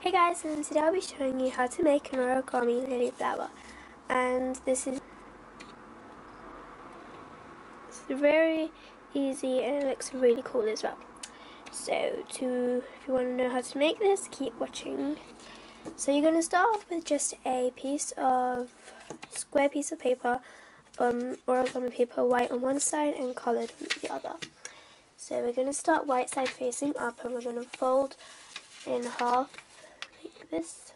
Hey guys, and today I'll be showing you how to make an origami lily flower. And this is very easy and it looks really cool as well. So to if you want to know how to make this, keep watching. So you're going to start off with just a piece of square piece of paper, um, origami paper, white on one side and coloured on the other. So we're going to start white side facing up and we're going to fold in half this.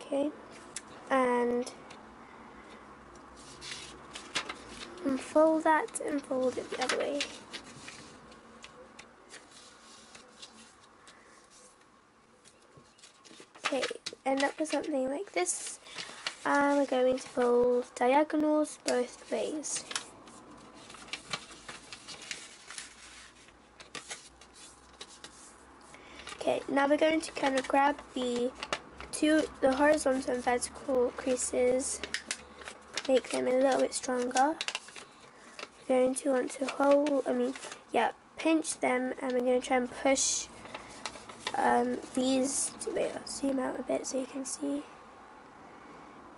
Okay, and unfold that and fold it the other way. Okay, end up with something like this. And we're going to fold diagonals both ways. Okay, now we're going to kind of grab the two, the horizontal and vertical creases, make them a little bit stronger. We're going to want to hold, I mean, yeah, pinch them and we're going to try and push um, these, wait, I'll zoom out a bit so you can see.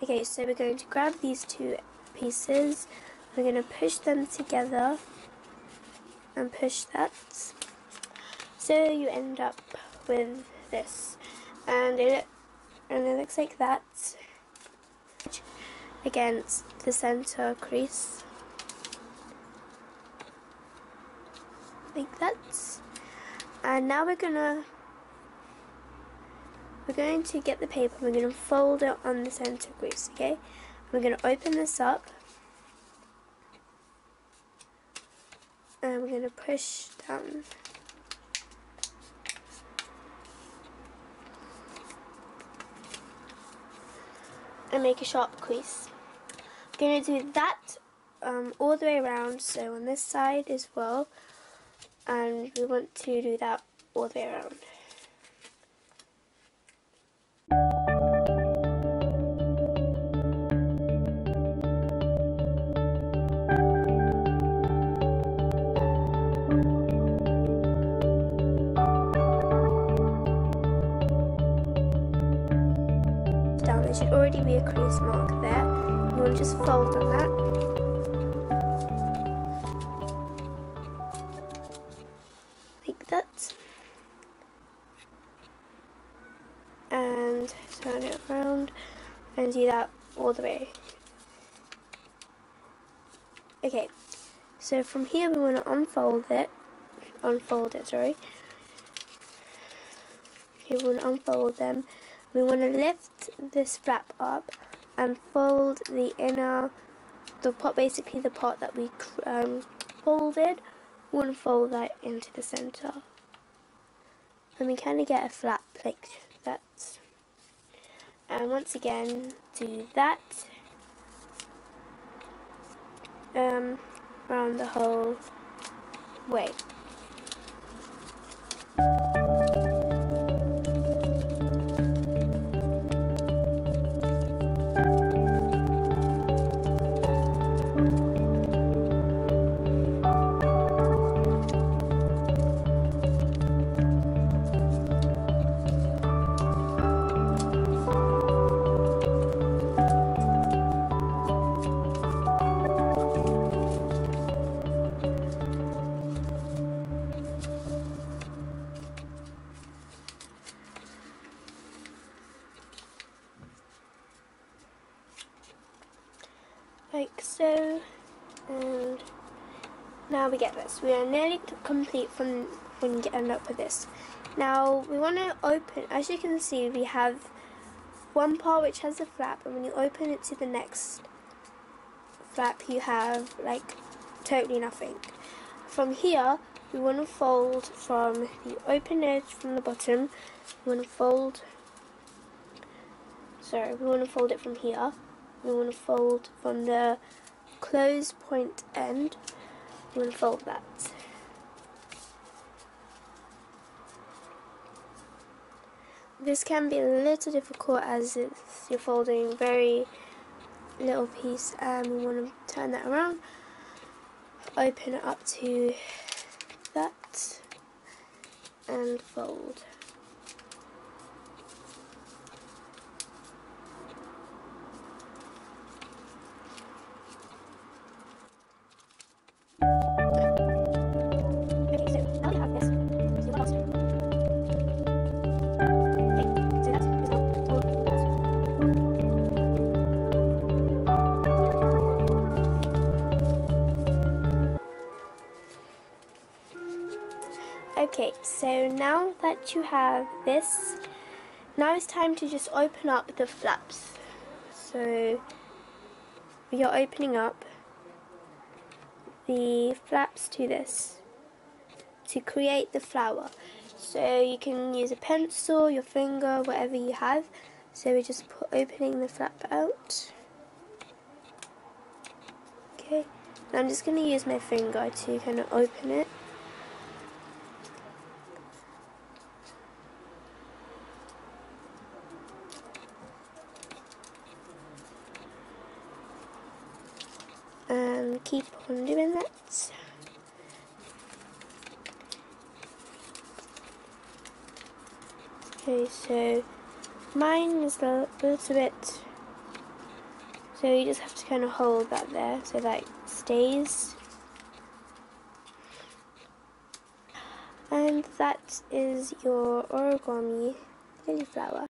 Okay, so we're going to grab these two pieces, we're going to push them together and push that. So you end up with this. And it, and it looks like that against the center crease. Like that. And now we're gonna we're going to get the paper we're to fold it on the center crease, okay? We're to open this up and we're to push down. And make a sharp crease. I'm going to do that um, all the way around, so on this side as well, and we want to do that all the way around. Should already be a crease mark there. You want to just fold on that. Like that. And turn it around and do that all the way. Okay, so from here we want to unfold it, unfold it, sorry. Okay, we want to unfold them we want to lift this flap up and fold the inner, the part, basically the part that we um, folded, we want to fold that into the center. And we kind of get a flat like that. And once again, do that um, around the whole way. Like so and now we get this. We are nearly complete from when you end up with this. Now we want to open as you can see we have one part which has a flap and when you open it to the next flap you have like totally nothing. From here we want to fold from the open edge from the bottom. We want to fold sorry we want to fold it from here we want to fold from the close point end. We want to fold that. This can be a little difficult as it's, you're folding very little piece and we want to turn that around. Open it up to that and fold. So now that you have this, now it's time to just open up the flaps. So you're opening up the flaps to this to create the flower. So you can use a pencil, your finger, whatever you have. So we're just put, opening the flap out. Okay, I'm just going to use my finger to kind of open it. and keep on doing that. Okay, so mine is a little bit, so you just have to kind of hold that there so that stays. And that is your origami lily flower.